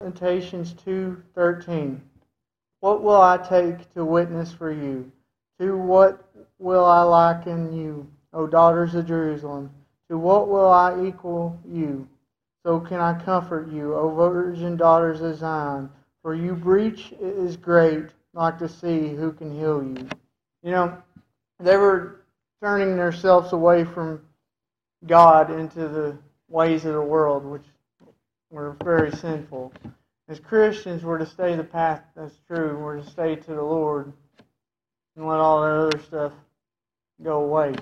Lamentations 2:13. What will I take to witness for you? To what will I liken you, O daughters of Jerusalem? To what will I equal you? So can I comfort you, O virgin daughters of Zion? For you breach is great, like the sea, who can heal you? You know, they were turning themselves away from God into the ways of the world, which we're very sinful. As Christians, we're to stay the path that's true. We're to stay to the Lord and let all that other stuff go away.